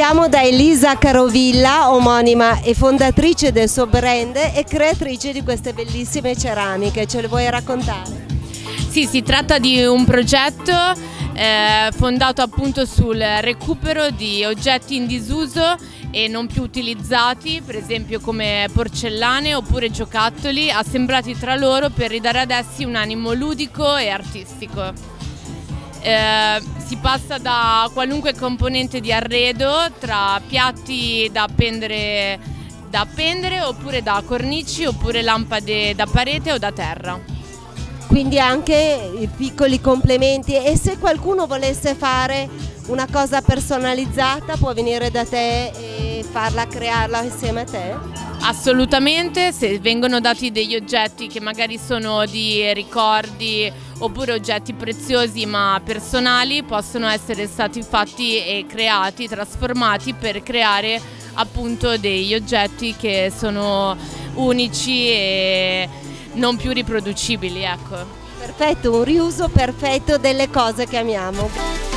Siamo da Elisa Carovilla, omonima e fondatrice del suo brand e creatrice di queste bellissime ceramiche. Ce le vuoi raccontare? Sì, si tratta di un progetto eh, fondato appunto sul recupero di oggetti in disuso e non più utilizzati, per esempio come porcellane oppure giocattoli, assemblati tra loro per ridare ad essi un animo ludico e artistico. Eh, si passa da qualunque componente di arredo, tra piatti da appendere, da appendere oppure da cornici oppure lampade da parete o da terra quindi anche piccoli complementi e se qualcuno volesse fare una cosa personalizzata può venire da te e farla, crearla insieme a te? Assolutamente, se vengono dati degli oggetti che magari sono di ricordi oppure oggetti preziosi ma personali possono essere stati fatti e creati, trasformati per creare appunto degli oggetti che sono unici e non più riproducibili. Ecco. Perfetto, un riuso perfetto delle cose che amiamo.